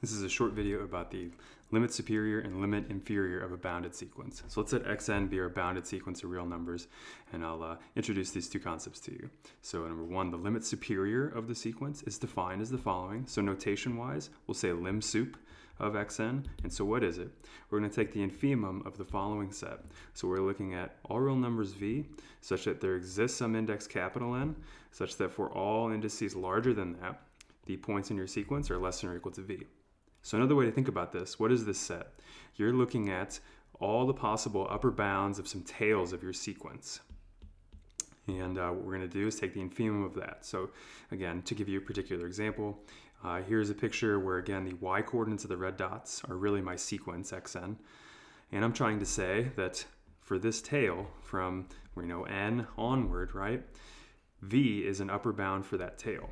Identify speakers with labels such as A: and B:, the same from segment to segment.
A: This is a short video about the limit superior and limit inferior of a bounded sequence. So let's let xn be our bounded sequence of real numbers, and I'll uh, introduce these two concepts to you. So number one, the limit superior of the sequence is defined as the following. So notation-wise, we'll say lim sup of xn. And so what is it? We're going to take the infimum of the following set. So we're looking at all real numbers v such that there exists some index capital N such that for all indices larger than that, the points in your sequence are less than or equal to v. So another way to think about this, what is this set? You're looking at all the possible upper bounds of some tails of your sequence. And uh, what we're going to do is take the infimum of that. So again, to give you a particular example, uh, here's a picture where again the y coordinates of the red dots are really my sequence xn. And I'm trying to say that for this tail from you know n onward, right, v is an upper bound for that tail.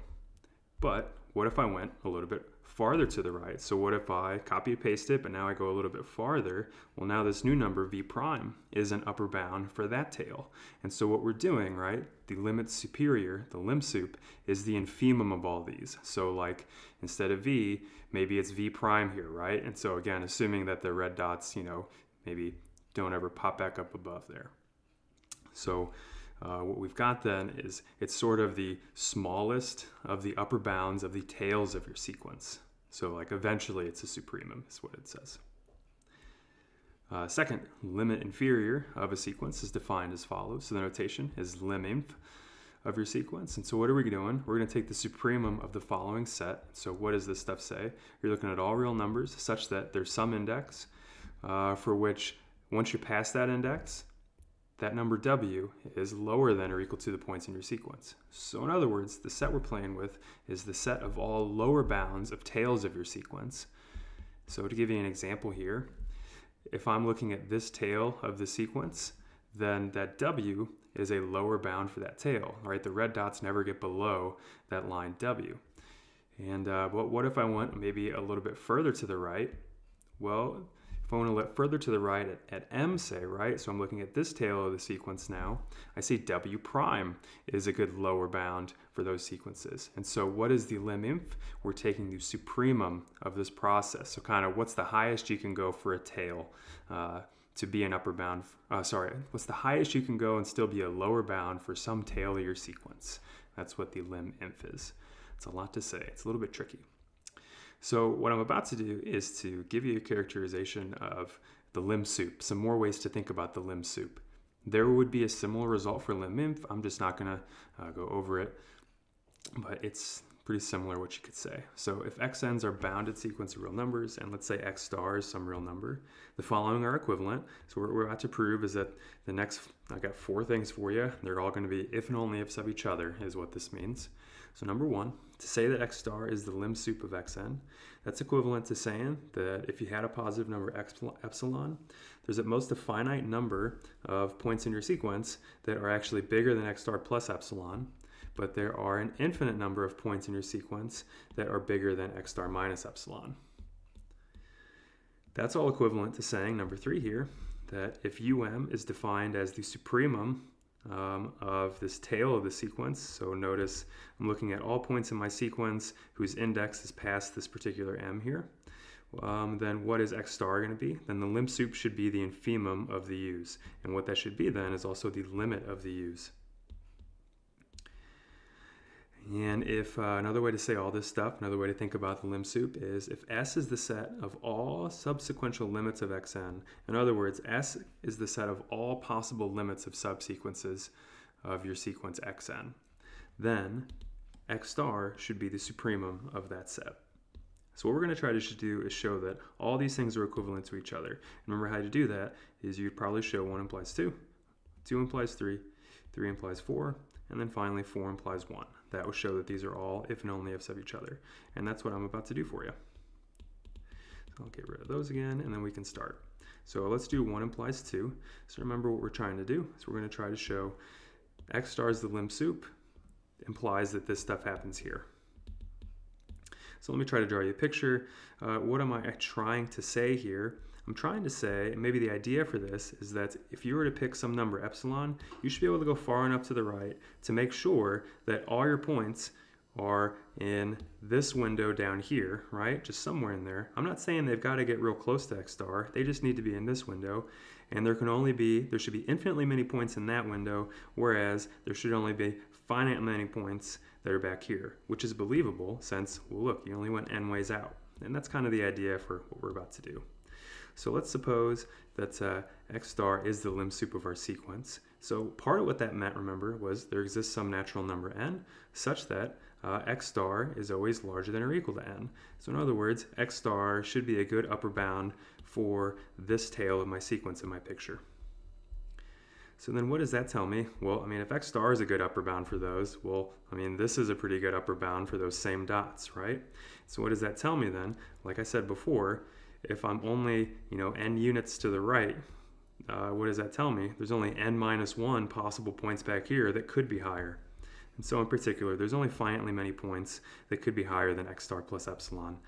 A: But what if I went a little bit farther to the right. So what if I copy and paste it, but now I go a little bit farther? Well, now this new number, v prime, is an upper bound for that tail. And so what we're doing, right, the limit superior, the lim sup, is the infimum of all these. So like, instead of v, maybe it's v prime here, right? And so again, assuming that the red dots, you know, maybe don't ever pop back up above there. So uh, what we've got then is it's sort of the smallest of the upper bounds of the tails of your sequence. So like eventually it's a supremum is what it says. Uh, second, limit inferior of a sequence is defined as follows. So the notation is lim inf of your sequence. And so what are we doing? We're going to take the supremum of the following set. So what does this stuff say? You're looking at all real numbers such that there's some index uh, for which once you pass that index, that number w is lower than or equal to the points in your sequence. So in other words, the set we're playing with is the set of all lower bounds of tails of your sequence. So to give you an example here, if I'm looking at this tail of the sequence, then that w is a lower bound for that tail, right? The red dots never get below that line w. And uh, but what if I went maybe a little bit further to the right? Well, look further to the right at, at M, say, right, so I'm looking at this tail of the sequence now, I see W prime is a good lower bound for those sequences. And so what is the lim inf? We're taking the supremum of this process. So kind of what's the highest you can go for a tail uh, to be an upper bound, uh, sorry, what's the highest you can go and still be a lower bound for some tail of your sequence? That's what the lim inf is. It's a lot to say. It's a little bit tricky. So what I'm about to do is to give you a characterization of the lim sup, some more ways to think about the lim sup. There would be a similar result for lim inf. I'm just not gonna uh, go over it, but it's pretty similar what you could say. So if xn's are bounded sequence of real numbers, and let's say x star is some real number, the following are equivalent. So what we're about to prove is that the next, I got four things for you. They're all gonna be if and only ifs of each other is what this means. So number one, to say that x star is the lim sup of xn, that's equivalent to saying that if you had a positive number epsilon, there's at most a finite number of points in your sequence that are actually bigger than x star plus epsilon, but there are an infinite number of points in your sequence that are bigger than x star minus epsilon. That's all equivalent to saying, number three here, that if um is defined as the supremum um, of this tail of the sequence. So notice I'm looking at all points in my sequence whose index is past this particular m here. Um, then what is x star going to be? Then the lim sup should be the infimum of the u's. And what that should be then is also the limit of the u's. And if uh, another way to say all this stuff, another way to think about the lim sup is if S is the set of all subsequential limits of xn, in other words, S is the set of all possible limits of subsequences of your sequence xn, then x star should be the supremum of that set. So what we're going to try to do is show that all these things are equivalent to each other. Remember how to do that is you'd probably show 1 implies 2, 2 implies 3, 3 implies 4, and then finally 4 implies 1. That will show that these are all if and only ifs of each other. And that's what I'm about to do for you. So I'll get rid of those again, and then we can start. So let's do 1 implies 2. So remember what we're trying to do. So we're going to try to show x star is the lim sup implies that this stuff happens here. So let me try to draw you a picture. Uh, what am I trying to say here? I'm trying to say, and maybe the idea for this is that if you were to pick some number epsilon, you should be able to go far enough to the right to make sure that all your points are in this window down here, right? Just somewhere in there. I'm not saying they've got to get real close to x star. They just need to be in this window. And there can only be, there should be infinitely many points in that window, whereas there should only be finite many points that are back here, which is believable since, well, look, you only went n ways out. And that's kind of the idea for what we're about to do. So let's suppose that uh, x star is the lim sup of our sequence. So part of what that meant, remember, was there exists some natural number n such that uh, x star is always larger than or equal to n. So in other words, x star should be a good upper bound for this tail of my sequence in my picture. So then what does that tell me? Well, I mean, if x star is a good upper bound for those, well, I mean, this is a pretty good upper bound for those same dots, right? So what does that tell me then? Like I said before, if I'm only, you know, n units to the right, uh, what does that tell me? There's only n minus 1 possible points back here that could be higher. And so in particular, there's only finitely many points that could be higher than x star plus epsilon.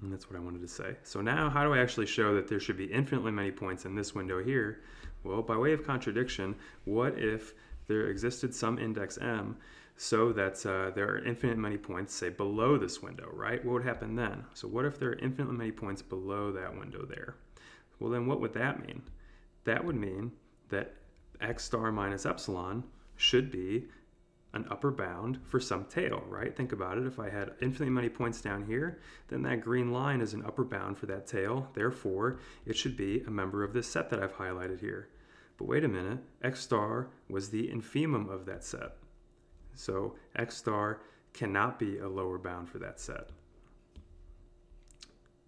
A: And that's what I wanted to say. So now how do I actually show that there should be infinitely many points in this window here? Well, by way of contradiction, what if there existed some index m so that uh, there are infinite many points, say, below this window, right? What would happen then? So what if there are infinitely many points below that window there? Well, then what would that mean? That would mean that x star minus epsilon should be an upper bound for some tail, right? Think about it. If I had infinitely many points down here, then that green line is an upper bound for that tail. Therefore, it should be a member of this set that I've highlighted here. But wait a minute, x star was the infimum of that set. So x star cannot be a lower bound for that set.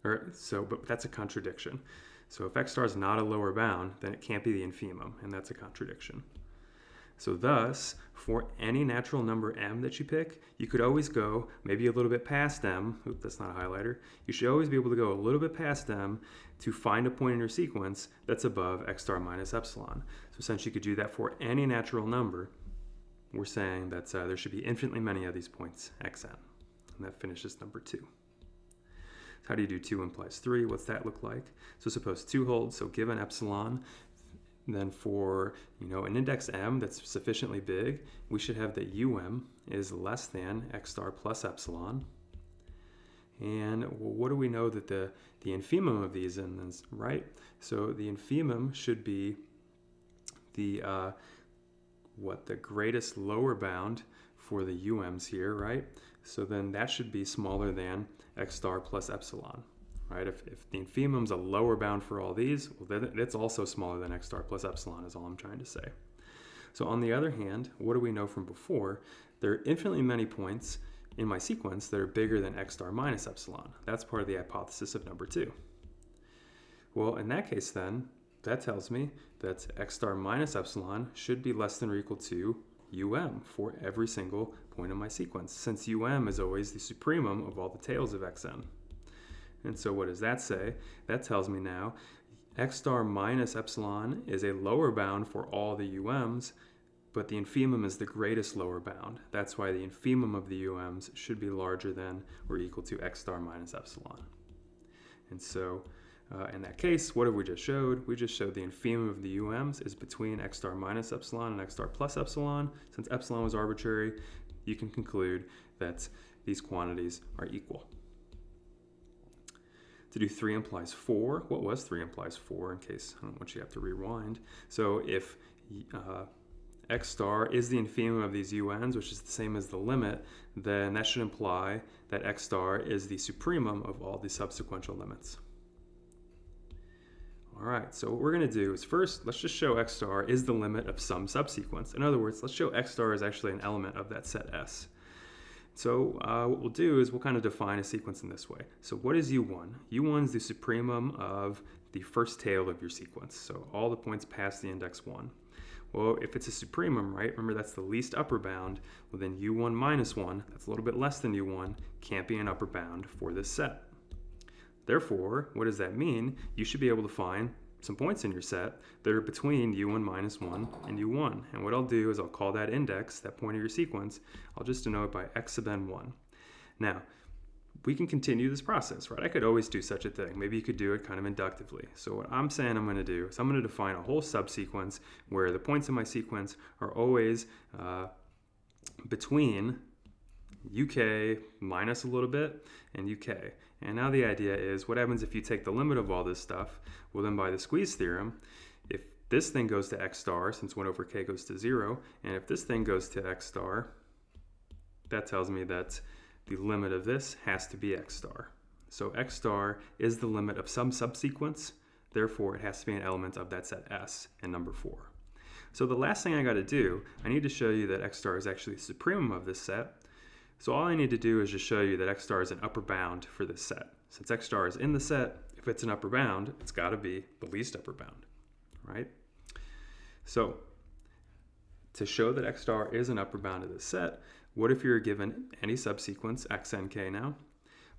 A: Or, so, but that's a contradiction. So if x star is not a lower bound, then it can't be the infimum, and that's a contradiction. So thus, for any natural number m that you pick, you could always go maybe a little bit past m. Oop, that's not a highlighter. You should always be able to go a little bit past m to find a point in your sequence that's above x star minus epsilon. So since you could do that for any natural number, we're saying that uh, there should be infinitely many of these points, xn. And that finishes number two. So how do you do 2 implies 3? What's that look like? So suppose 2 holds, so given epsilon, then for you know an index m that's sufficiently big, we should have that um is less than x star plus epsilon. And what do we know that the, the infimum of these is, right? So the infimum should be the, uh, what, the greatest lower bound for the UMs here, right? So then that should be smaller than x star plus epsilon right? If, if the infimum's a lower bound for all these, well, then it's also smaller than x star plus epsilon is all I'm trying to say. So on the other hand, what do we know from before? There are infinitely many points in my sequence that are bigger than x star minus epsilon. That's part of the hypothesis of number two. Well, in that case then, that tells me that x star minus epsilon should be less than or equal to um for every single point in my sequence, since um is always the supremum of all the tails of xn. And so what does that say? That tells me now x star minus epsilon is a lower bound for all the UMs, but the infimum is the greatest lower bound. That's why the infimum of the UMs should be larger than or equal to x star minus epsilon. And so uh, in that case, what have we just showed? We just showed the infimum of the UMs is between x star minus epsilon and x star plus epsilon. Since epsilon was arbitrary, you can conclude that these quantities are equal. To do 3 implies 4, what was 3 implies 4 in case I don't want you to have to rewind. So if uh, x star is the infimum of these UNs, which is the same as the limit, then that should imply that x star is the supremum of all the subsequential limits. All right, so what we're gonna do is first, let's just show x star is the limit of some subsequence. In other words, let's show x star is actually an element of that set S. So uh, what we'll do is we'll kind of define a sequence in this way. So what is U1? U1 is the supremum of the first tail of your sequence. So all the points past the index 1. Well, if it's a supremum, right, remember that's the least upper bound, well then U1 minus 1, that's a little bit less than U1, can't be an upper bound for this set. Therefore, what does that mean? You should be able to find some points in your set that are between u1 minus 1 and u1. And what I'll do is I'll call that index, that point of your sequence, I'll just denote it by x sub n1. Now, we can continue this process, right? I could always do such a thing. Maybe you could do it kind of inductively. So what I'm saying I'm going to do is I'm going to define a whole subsequence where the points in my sequence are always uh, between uk minus a little bit and uk. And now the idea is what happens if you take the limit of all this stuff? Well, then by the squeeze theorem, if this thing goes to x star, since 1 over k goes to 0, and if this thing goes to x star, that tells me that the limit of this has to be x star. So x star is the limit of some subsequence, therefore it has to be an element of that set S in number 4. So the last thing I got to do, I need to show you that x star is actually the supremum of this set. So all I need to do is just show you that x star is an upper bound for this set. Since x star is in the set, if it's an upper bound, it's got to be the least upper bound, right? So to show that x star is an upper bound of this set, what if you're given any subsequence x n k now?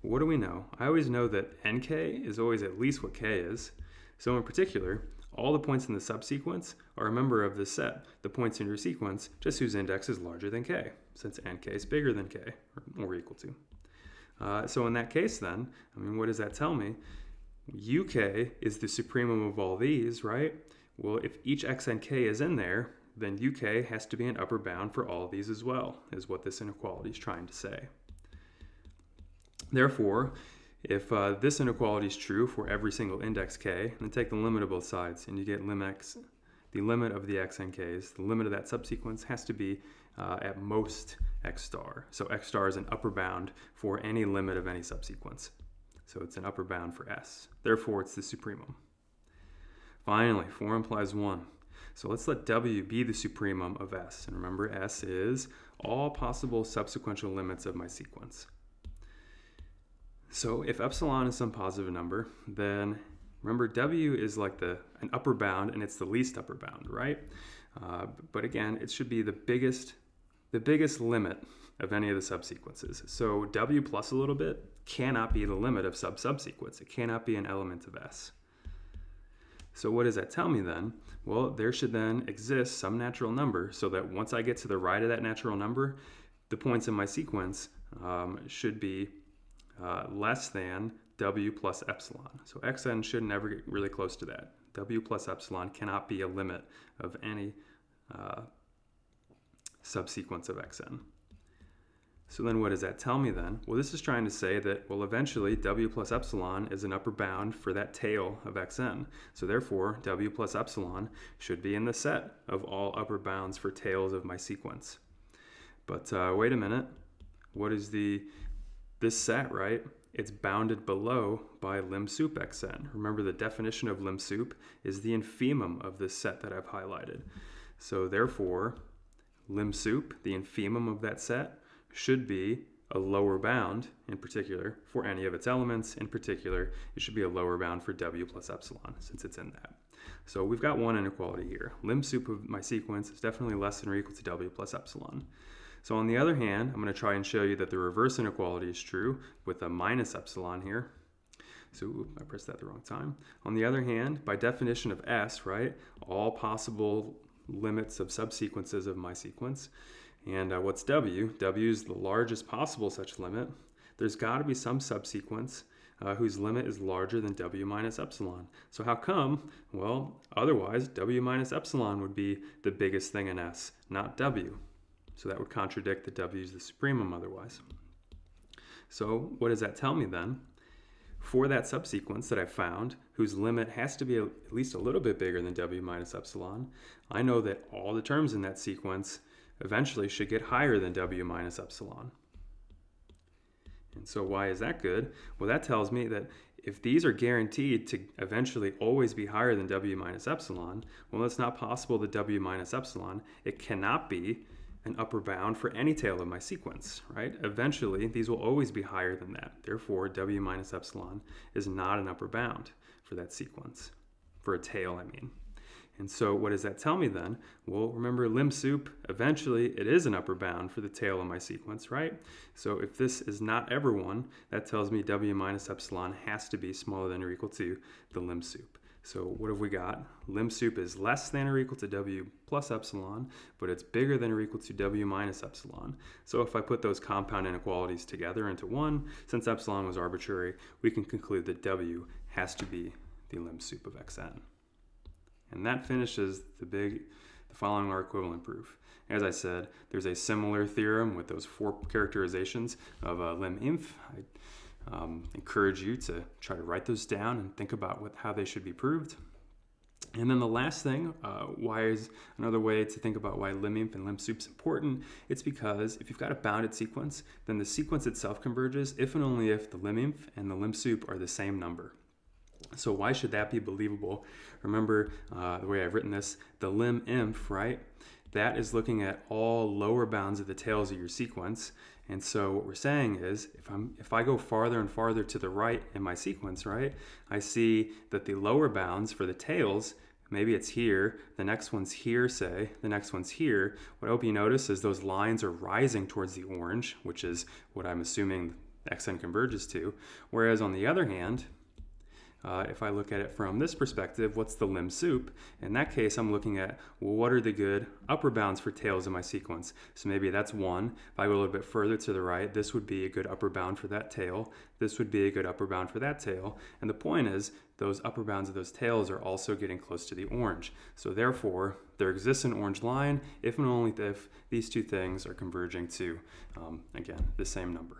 A: What do we know? I always know that nk is always at least what k is. So in particular, all the points in the subsequence are a member of this set, the points in your sequence, just whose index is larger than k, since nk is bigger than k, or, or equal to. Uh, so in that case then, I mean, what does that tell me? uk is the supremum of all these, right? Well, if each x and k is in there, then uk has to be an upper bound for all these as well, is what this inequality is trying to say. Therefore, if uh, this inequality is true for every single index k, then take the limit of both sides and you get lim x, the limit of the x and k's, the limit of that subsequence has to be uh, at most x star. So x star is an upper bound for any limit of any subsequence. So it's an upper bound for s. Therefore, it's the supremum. Finally, 4 implies 1. So let's let w be the supremum of s. And remember, s is all possible subsequential limits of my sequence. So if epsilon is some positive number, then remember w is like the an upper bound and it's the least upper bound, right? Uh, but again, it should be the biggest the biggest limit of any of the subsequences. So w plus a little bit cannot be the limit of sub subsequence. It cannot be an element of S. So what does that tell me then? Well, there should then exist some natural number so that once I get to the right of that natural number, the points in my sequence um, should be uh, less than w plus epsilon. So xn should never get really close to that. w plus epsilon cannot be a limit of any uh, subsequence of xn. So then what does that tell me then? Well, this is trying to say that, well, eventually w plus epsilon is an upper bound for that tail of xn. So therefore, w plus epsilon should be in the set of all upper bounds for tails of my sequence. But uh, wait a minute. What is the this set, right, it's bounded below by lim sup xn. Remember the definition of lim sup is the infimum of this set that I've highlighted. So therefore, lim sup, the infimum of that set, should be a lower bound in particular for any of its elements. In particular, it should be a lower bound for w plus epsilon since it's in that. So we've got one inequality here. Lim sup of my sequence is definitely less than or equal to w plus epsilon. So on the other hand, I'm going to try and show you that the reverse inequality is true with a minus epsilon here. So I pressed that the wrong time. On the other hand, by definition of S, right, all possible limits of subsequences of my sequence. And uh, what's W? W is the largest possible such limit. There's got to be some subsequence uh, whose limit is larger than W minus epsilon. So how come? Well, otherwise, W minus epsilon would be the biggest thing in S, not W. So that would contradict that W is the supremum otherwise. So what does that tell me then? For that subsequence that I found, whose limit has to be at least a little bit bigger than W minus epsilon, I know that all the terms in that sequence eventually should get higher than W minus epsilon. And so why is that good? Well, that tells me that if these are guaranteed to eventually always be higher than W minus epsilon, well, it's not possible that W minus epsilon, it cannot be an upper bound for any tail of my sequence, right? Eventually, these will always be higher than that. Therefore, w minus epsilon is not an upper bound for that sequence, for a tail, I mean. And so what does that tell me then? Well, remember lim sup, eventually it is an upper bound for the tail of my sequence, right? So if this is not ever one, that tells me w minus epsilon has to be smaller than or equal to the lim sup. So what have we got? Lim sup is less than or equal to W plus epsilon, but it's bigger than or equal to W minus epsilon. So if I put those compound inequalities together into one, since epsilon was arbitrary, we can conclude that W has to be the lim sup of xn. And that finishes the big the following are equivalent proof. As I said, there's a similar theorem with those four characterizations of uh, lim inf. I um, encourage you to try to write those down and think about what, how they should be proved. And then the last thing, uh, why is another way to think about why lim-inf and lim-sup is important? It's because if you've got a bounded sequence, then the sequence itself converges if and only if the lim-inf and the lim-sup are the same number. So why should that be believable? Remember uh, the way I've written this, the lim-inf, right? That is looking at all lower bounds of the tails of your sequence. And so what we're saying is if I'm if I go farther and farther to the right in my sequence, right, I see that the lower bounds for the tails, maybe it's here, the next one's here, say, the next one's here. What I hope you notice is those lines are rising towards the orange, which is what I'm assuming xn converges to. Whereas on the other hand, uh, if I look at it from this perspective, what's the lim-sup? In that case, I'm looking at, well, what are the good upper bounds for tails in my sequence? So maybe that's one. If I go a little bit further to the right, this would be a good upper bound for that tail. This would be a good upper bound for that tail. And the point is, those upper bounds of those tails are also getting close to the orange. So therefore, there exists an orange line if and only if these two things are converging to, um, again, the same number.